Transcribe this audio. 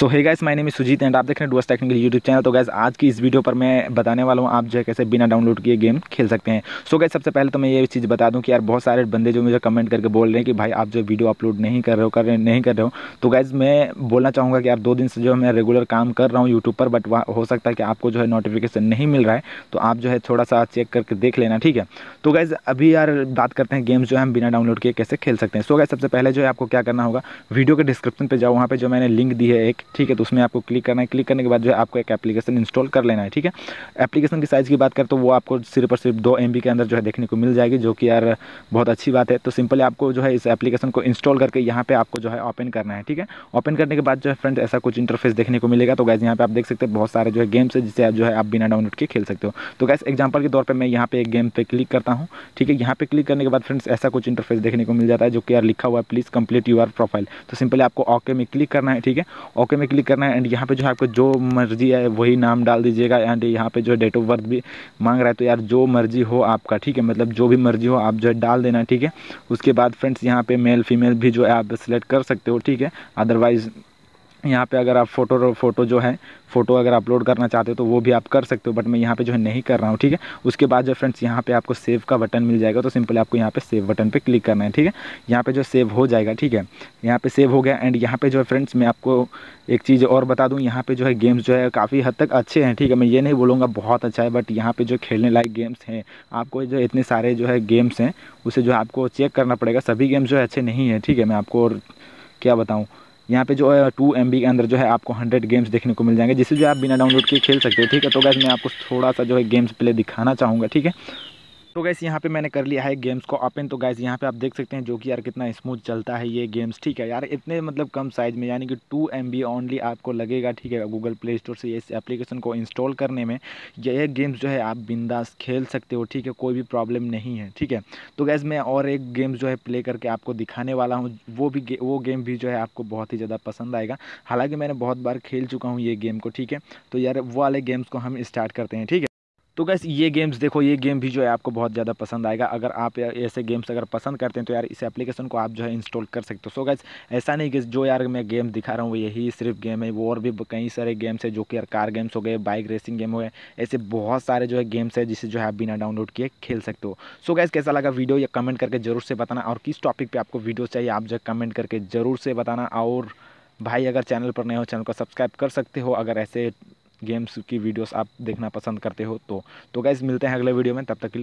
सो है guys my name is Sujeet and आप देख रहे हैं डुअस टेक्निकल यूट्यूब चैनल तो गाइस आज की इस वीडियो पर मैं बताने वाला हूँ, आप जो है कैसे बिना डाउनलोड किए गेम खेल सकते हैं। सो so गाइस सबसे पहले तो मैं ये चीज़ बता दूँ कि यार बहुत सारे बंदे जो मुझे कमेंट करके बोल रहे हैं कि भाई आप जो वीडियो अपलोड नहीं कर रहे हो, कर रहे, नहीं कर रहे हो। तो गाइज़ मैं बोलना चाहूँगा कि यार दो दिन से जो है मैं रेगुलर काम कर रहा हूँ यूट्यूब पर बट हो सकता है कि आपको जो है नोटिफिकेशन नहीं मिल रहा है। तो आप जो है थोड़ा सा चेक करके देख लेना, ठीक है? तो गाइज़ अभी यार बात करते हैं गेम्स जो है हम बिना डाउनलोड किए कैसे खेल सकते हैं। सो गाइज़ सबसे पहले जो है आपको क्या करना होगा वीडियो के डिस्क्रिप्शन पर जाओ। वहाँ पर जो मैंने लिंक दी है एक ठीक है तो उसमें आपको क्लिक करना है। क्लिक करने के बाद जो है आपको एक एप्लीकेशन इंस्टॉल कर लेना है, ठीक है? एप्लीकेशन की साइज़ की बात करें तो वो आपको सिर्फ़ और सिर्फ़ दो एमबी के अंदर जो है देखने को मिल जाएगी, जो कि यार बहुत अच्छी बात है। तो सिंपली आपको जो है इस एप्लीकेशन को इंस्टॉल करके यहाँ पे आपको जो है ओपन करना है, ठीक है? ओपन करने के बाद जो है फ्रेंड ऐसा कुछ इंटरफेस देखने को मिलेगा। तो गैस यहाँ पे आप देख सकते हैं बहुत सारे जो है गेम्स है, जिसे जो है आप बिना डाउनलोड के खेल सकते हो। तो गैस एग्ज़ाम्पल के तौर पर मैं यहाँ पे एक गेम पे क्लिक करता हूँ, ठीक है? यहाँ पे क्लिक करने के बाद फ्रेंड्स ऐसा कुछ इंटरफेस देखने को मिल जाता है, जो कि यार लिखा हुआ है प्लीज़ कंप्लीट यूर प्रोफ़ाइल तो सिंपली आपको ओके में क्लिक करना है, ठीक है? ओके में क्लिक करना है एंड यहाँ पे जो है आपको जो मर्ज़ी है, वही नाम डाल दीजिएगा एंड यहाँ पे जो डेट ऑफ़ बर्थ भी मांग रहा है तो यार जो मर्ज़ी हो आपका, ठीक है? मतलब जो भी मर्ज़ी हो आप जो है डाल देना, ठीक है? उसके बाद फ्रेंड्स यहाँ पे मेल फीमेल भी जो है आप सिलेक्ट कर सकते हो, ठीक है? अदरवाइज़ यहाँ पे अगर आप फ़ोटो फ़ोटो जो है, फ़ोटो अगर अपलोड करना चाहते हो तो वो भी आप कर सकते हो, बट मैं यहाँ पे जो है नहीं कर रहा हूँ, ठीक है? उसके बाद जो फ्रेंड्स, यहाँ पे आपको सेव का बटन मिल जाएगा तो सिंपल आपको यहाँ पे सेव बटन पे क्लिक करना है, ठीक है? यहाँ पे जो सेव हो जाएगा, ठीक है? यहाँ पे सेव हो गया, एंड यहाँ पे जो है फ्रेंड्स, मैं आपको एक चीज़ और बता दूँ, यहाँ पे जो है गेम्स जो है काफ़ी हद तक अच्छे हैं, ठीक है? मैं ये नहीं बोलूँगा बहुत अच्छा है, बट यहाँ पर जो खेलने लायक गेम्स हैं, आपको जो इतने सारे जो है गेम्स हैं, उसे जो है आपको चेक करना पड़ेगा, सभी गेम्स जो है अच्छे नहीं है, ठीक है? मैं आपको और क्या बताऊँ? यहाँ पे जो है टू एमबी के अंदर जो है आपको हंड्रेड गेम्स देखने को मिल जाएँगे जिससे जो आप बिना डाउनलोड के खेल सकते हो, ठीक है? तो गैस मैं आपको थोड़ा सा जो है गेम्स प्ले दिखाना चाहूँगा, ठीक है? तो गैस यहाँ पे मैंने कर लिया है गेम्स को ओपन तो गैस यहाँ पे आप देख सकते हैं जो कि यार कितना स्मूथ चलता है ये गेम्स ठीक है यार, इतने मतलब कम साइज़ में, यानी कि टू एम बी ओनली आपको लगेगा, ठीक है गूगल प्ले स्टोर से इस एप्लीकेशन को इंस्टॉल करने में। यह गेम्स जो है आप बिंदास खेल सकते हो, ठीक है, कोई भी प्रॉब्लम नहीं है, ठीक है। तो गैस मैं और एक गेम जो है प्ले करके आपको दिखाने वाला हूँ। वो भी वो गेम भी जो है आपको बहुत ही ज़्यादा पसंद आएगा। हालाँकि मैंने बहुत बार खेल चुका हूँ ये गेम को, ठीक है। तो यार वो वाले गेम्स को हम स्टार्ट करते हैं, ठीक है। तो गैस ये गेम्स देखो, ये गेम भी जो है आपको बहुत ज़्यादा पसंद आएगा। अगर आप ऐसे गेम्स अगर पसंद करते हैं तो यार इस एप्लीकेशन को आप जो है इंस्टॉल कर सकते हो। सो गैस ऐसा नहीं कि जो यार मैं गेम दिखा रहा हूँ यही सिर्फ़ गेम है, वो और भी कई सारे गेम्स है जो कि यार कार गेम्स हो गए बाइक रेसिंग गेम हो गए, ऐसे बहुत सारे जो है गेम्स है जिसे जो है आप बिना डाउनलोड किए खेल सकते हो। सो गैस कैसा लगा वीडियो या कमेंट करके ज़रूर से बताना। और किस टॉपिक पर आपको वीडियो चाहिए, आप जो कमेंट करके ज़रूर से बताना। और भाई, अगर चैनल पर नए हो चैनल को सब्सक्राइब कर सकते हो। अगर ऐसे गेम्स की वीडियोस आप देखना पसंद करते हो तो तो गैस मिलते हैं अगले वीडियो में, तब तक के लिए